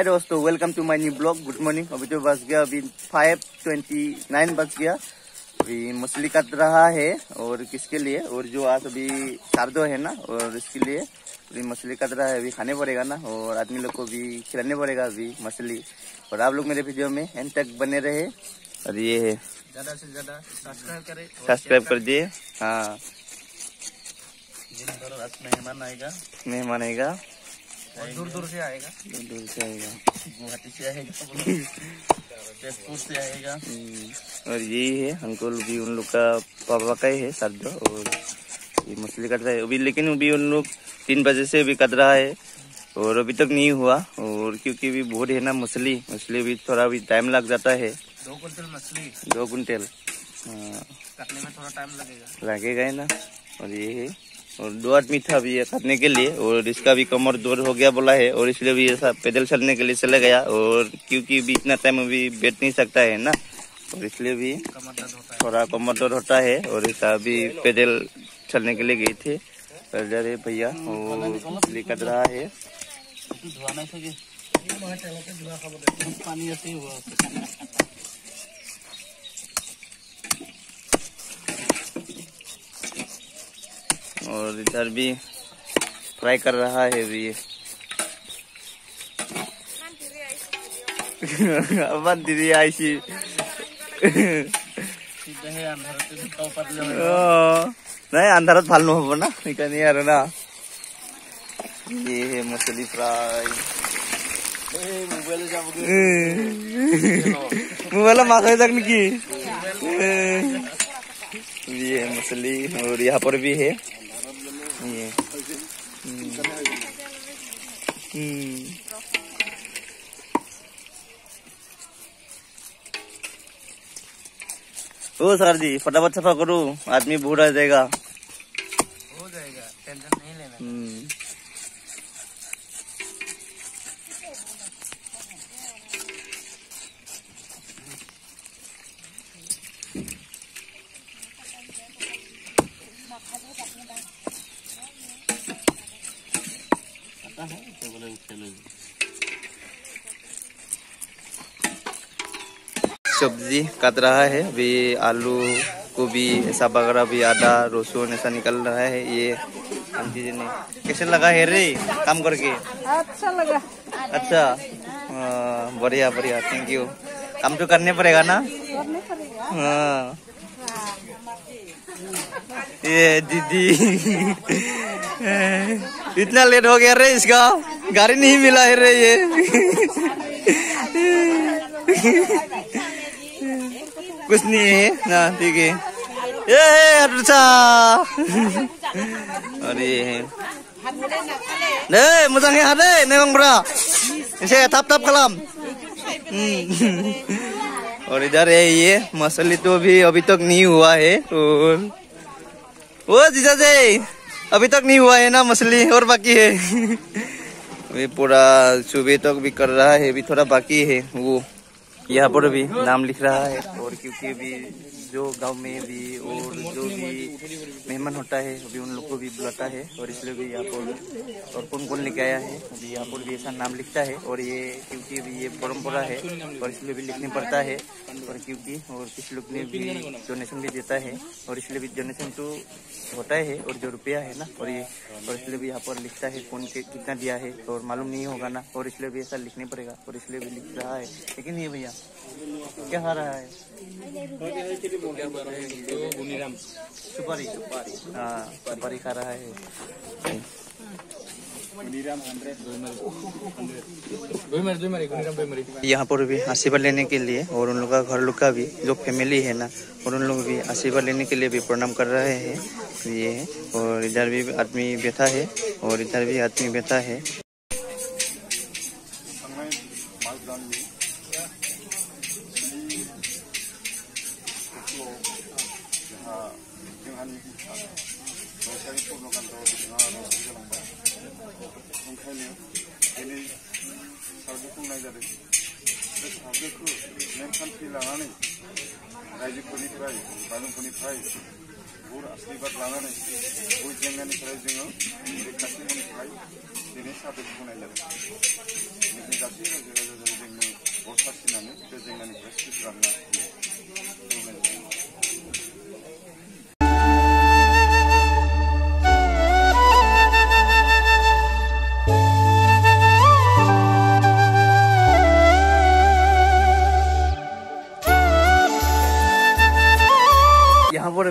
हाय दोस्तों. Welcome to my new blog good morning अभी तो बस गया अभी फाइव ट्वेंटी नाइन बज गया। अभी मछली कट रहा है और किसके लिए? और जो आज अभी शारदो है ना और इसके लिए अभी मछली कट रहा है अभी खाने पड़ेगा ना और आदमी लोग को भी खिलाने पड़ेगा अभी मछली। और आप लोग मेरे वीडियो में एंड तक बने रहे। और ये है। ज़्यादा से ज़्यादा सब्सक्राइब करें सब्सक्राइब कर दिए। हाँ। मेहमान आएगा। मेहमान आएगा। और दूर दूर से आएगा। दूर दूर से आएगा। गुवाहाटी से आएगा। तेजपुर से आएगा। हम्म, और यही है अंकुल भी उन लोग का पापा का ही है शारदो और ये मछली कट रहा है। अभी लेकिन अभी उन लोग तीन बजे से अभी कट रहा है और अभी तक नहीं हुआ और क्योंकि अभी बहुत है ना मछली मछली भी थोड़ा भी टाइम लग जाता है। दो कुंटल मछली। दो कुंटल हाँ, काटने में थोड़ा टाइम लगेगा। लगेगा ही ना। और ये है और दो आदमी था अभी करने के लिए और इसका भी कमर दर्द हो गया बोला है और इसलिए भी ऐसा पैदल चलने के लिए चला गया और क्योंकि भी इतना टाइम अभी बैठ नहीं सकता है ना, और इसलिए भी थोड़ा कमर दर्द होता है और ऐसा अभी पैदल चलने के लिए गए थे। भैया और रहा है। पानी और इधर भी फ्राई कर रहा है भी ये अपन दीदी आईसी नहीं, अंधारत फालू हम ना नहीं यार ना। ये है मछली फ्राई। मोबाइल मोबाइल माख की ये मछली, और यहाँ पर भी है। हम्म। हम्म। ओ सर जी फटाफट सफ़ा करो आदमी बूढ़ा जाएगा हो जाएगा टेंशन नहीं लेना हम्म। सब्ज़ी काट रहा है अभी आलू गोभी ऐसा वगैरह भी आदा रसुन ऐसा निकल रहा है ये आंटी जी ने। कैसे लगा है रे काम करके? अच्छा लगा। अच्छा। हाँ, बढ़िया बढ़िया थैंक यू काम तो करने पड़ेगा ना? करने पड़ेगा। हाँ। ये दीदी। इतना लेट हो गया रे इसका। गाड़ी नहीं मिला है रे ये। कुछ नहीं है। ना ठीक है। ये अच्छा। और ये है Deh, musang ya deh, memang bra. Saya tap tap। और इधर है ये। मसली तो भी अभी तक नहीं हुआ है। और वो जीजा जी। अभी तक नहीं हुआ है ना मछली, और बाकी है। अभी पूरा सुबह तक भी कर रहा है, अभी थोड़ा बाकी है वो। यहाँ पर भी नाम लिख रहा है, और क्योंकि अभी जो गाँव में भी और जो भी मेहमान होता है, अभी उन लोग को भी बुलाता है और इसलिए भी यहाँ पर और कौन कौन लेके आया है, अभी यहाँ पर भी ऐसा नाम लिखता है और ये क्योंकि अभी ये परंपरा है और इसलिए भी लिखने पड़ता है और क्योंकि और किसी लोग ने भी डोनेशन भी देता है और इसलिए भी डोनेशन तो होता है और जो रुपया है ना और ये और इसलिए भी यहाँ पर लिखता है कौन के कितना दिया है और मालूम नहीं होगा ना और इसलिए भी ऐसा लिखने पड़ेगा और इसलिए भी लिख रहा है। लेकिन ये भैया क्या खा रहा है? सुपारी। हाँ सुपारी खा रहा है। यहाँ पर भी आशीर्वाद लेने के लिए और उन लोग का घर लोग का भी, जो फैमिली है ना, और उन लोग भी आशीर्वाद लेने के लिए भी प्रणाम कर रहे हैं। ये है, और इधर भी आदमी बैठा है, और इधर भी आदमी बैठा है। ओंखायनो दिनै सावरि खुंनाय जादों बे सावरिखौ नेमखान्थि लानानै रायजोफोरनिफ्राय बानुफोरनिफ्राय बुर आशीर्बाद लानानै बय जेंनानिफ्राय जोङो रैखाथि मोननो थाखाय दिनै साबिखौ बुंनाय जादों बेनिखायनो गासै रायजो राजाजों जोंनो अर सारसिनानै बे जेंनानिफ्राय सुस्रांना होयो बुंनाय जादों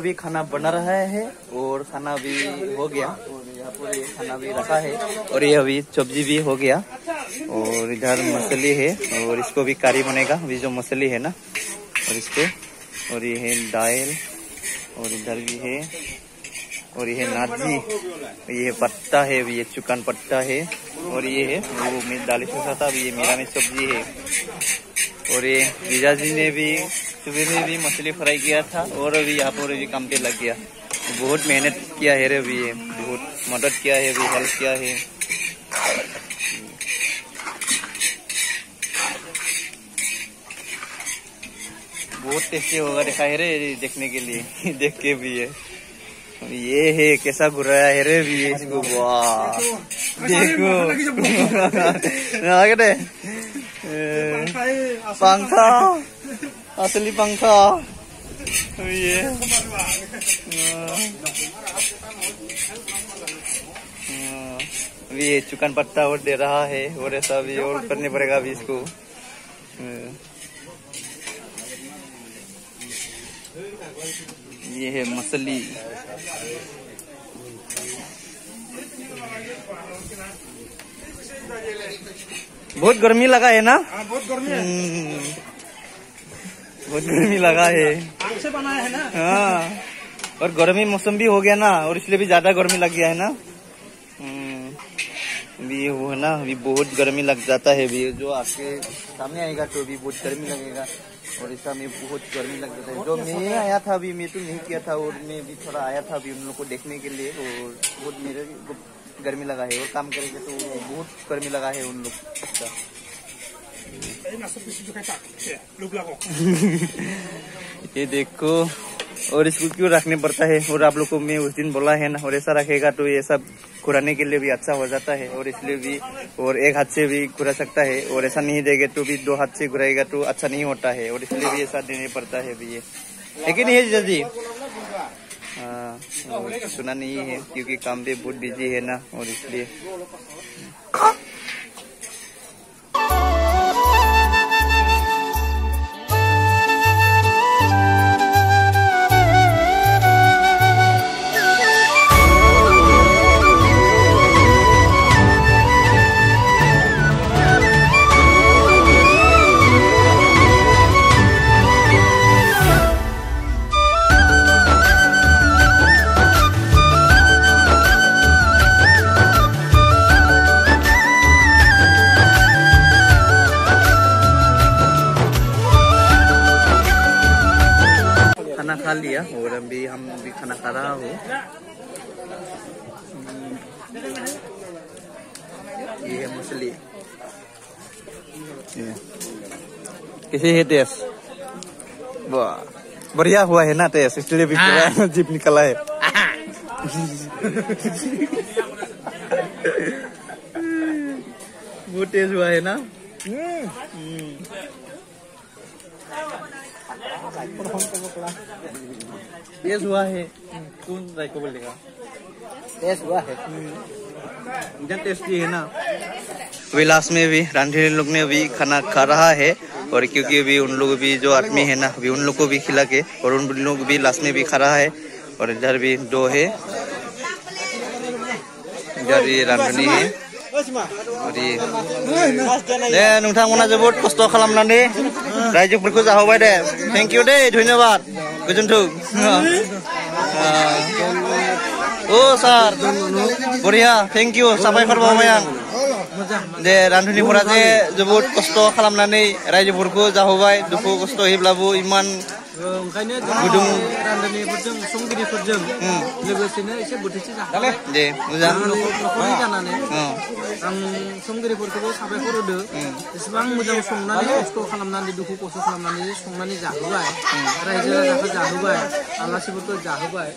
अभी खाना बना रहा है और खाना भी हो गया। और यहाँ पर खाना भी रखा है और ये अभी सब्ज़ी भी हो गया और इधर मछली है और इसको भी कारी बनेगा। अभी जो मछली है ना, और इसको, और ये है दाल और इधर भी है। और ये है नाजी। ये है पत्ता है, ये चुकन पत्ता है, और ये है वो मैं दाली सोचा था अभी ये मेरा में सब्ज़ी है। और ये जीजा जी ने भी, सुबह में भी मछली फ्राई किया था, और अभी यहाँ पर भी काम पे लग गया। बहुत मेहनत किया है रे अभी ये, बहुत मदद किया है, अभी हेल्प किया है। बहुत टेस्टी होगा देखा है रे देखने के लिए, देख के भी है ये है कैसा घुराया है रे भी इसको वाह। देखो आगे पंखा असली पंखा। ये। हाँ, अभी ये चुकन पत्ता और दे रहा है और ऐसा भी और करने पड़ेगा अभी इसको। हाँ। ये है मछली बहुत गर्मी लगा है ना? बहुत गर्मी हम्म, बहुत गर्मी लगा है। आग से बनाया है ना? हाँ। और गर्मी मौसम भी हो गया ना और इसलिए भी ज़्यादा गर्मी लग गया है ना? हम्म, अभी वो है ना अभी बहुत गर्मी लग जाता है अभी जो आपके सामने आएगा तो अभी बहुत गर्मी लगेगा। और इसका मैं बहुत गर्मी लग जाता है जो मैं आया था अभी मैं तो नहीं किया था और मैं भी थोड़ा आया था अभी उन लोग को देखने के लिए और बहुत मेरे को गर्मी लगा है और काम करेंगे तो बहुत गर्मी लगा है उन लोग का ये देखो। और इसको क्यों रखने पड़ता है? और आप लोग को मैं उस दिन बोला है ना, और ऐसा रखेगा तो ये सब खुराने के लिए भी अच्छा हो जाता है, और इसलिए भी, और एक हाथ से भी घुरा सकता है, और ऐसा नहीं देगा तो भी दो हाथ से घुराएगा तो अच्छा नहीं होता है, और इसलिए भी ऐसा देने पड़ता है भी ये। नहीं है जल्दी। हाँ सुना नहीं है, क्योंकि काम भी बहुत बिज़ी है ना, और इसलिए। अभी हम भी खाना खा रहा हूँ। हम्म, ये है मछली। ये। कैसे है टेस्ट? वाह बढ़िया हुआ है ना टेस्ट? इसलिए भी पूरा जीप निकला है। वो टेस्ट हुआ है ना? हम्म। टेस्ट हुआ है। कौन राय को बोलेगा? टेस्ट हुआ है। एकदम टेस्टी है ना? अभी लास्ट में भी रांधे लोग ने अभी खाना खा रहा है और क्योंकि अभी उन लोग भी जो आदमी है ना अभी उन लोग को भी खिला के और उन लोग भी लास्ट में भी खा रहा है और इधर भी दो है। इधर ये रांधनी है। दे नोंथांमोना जोबोद खस्थ' खालामनानै रायजोफोरखौ जाहोबाय दे थेंक इउ दे धन्यबाद गोजोन्थों ओ सार बरिया थेंक इउ साबायखर बावबाय आं जे रान्धनिफोरा जे जोबोद खस्थ' खालामनानै रायजोफोरखौ जाहोबाय दुखु खस्थ'यैब्लाबो इमान ओंखायनो गुदुं रान्दानिफोरजों संगिरिफोरजों उम, लोगोसेनो एसे बोथिसे जाखाबाय दे मोजां न'खरनि जानानै अ आं संगिरिफोरखौबो साबायखर होदो एसेबां मोजां संनानै खस्थ' खालामनानै दुखु खस्थ' खालामनानै संनानै जाहोबाय रायजो राजाखौ जाहोबाय आलासिफोरखौ जाहोबाय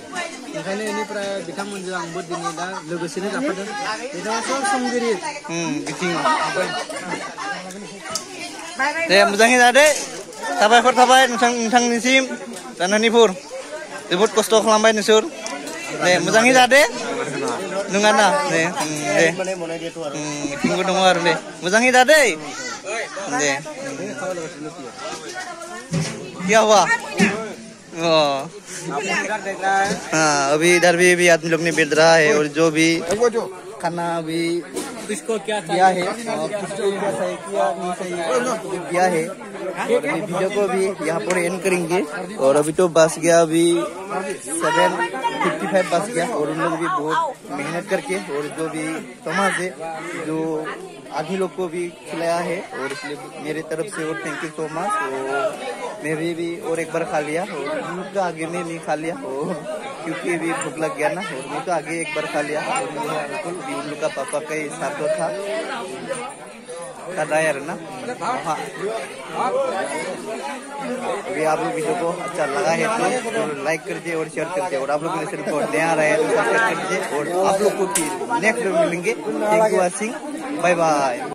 ओंखायनो बेनिफ्राय बिथांमोनजों आंबो दिनै दा लोगोसेनो जाफादों बिथाङाथ' संगिरि उम, बिथिं दे मोजाङै जादो साबायखर थाबाय नोंथां नोंथांनिसिम जानानैफोर जोबोद खस्थ' खालामबाय नोंसोर दे मोजाङै जादो नङा ना दे उम, दे उम, बिथिंबो दङ आरो दे मोजाङै जादो दे क्या हुआ ओ, हाँ अभी इधर भी भी आदमी लोग ने बेच रहा है और जो भी खाना अभी किसको क्या किया है और किसको क्या सही किया नहीं सही किया है और अभी वीडियो को भी यहाँ पर एंड करेंगे। और अभी तो बस गया अभी सेवन फिफ्टी फाइव बस गया। और उन लोग भी बहुत मेहनत करके और जो भी समाज है जो आदमी लोग को भी खिलाया है और इसलिए मेरे तरफ़ से और थैंक यू सो मच और मैं भी, और एक बार खा लिया और लोग का आगे में नहीं खा लिया और क्योंकि अभी भूख लग गया ना और मैं तो आगे एक बार खा लिया। और मेरे अंकल भी उन लोग का पापा का ही साथ तो था। रहा है। ना हाँ अभी आप लोग वीडियो को अच्छा लगा है तो लाइक कर दीजिए और शेयर कर दीजिए। और आप लोग मेरे चैनल को नया रहे तो सब्सक्राइब कर दीजिए और आप लोग को फिर नेक्स्ट वीडियो मिलेंगे। Thank you watching bye bye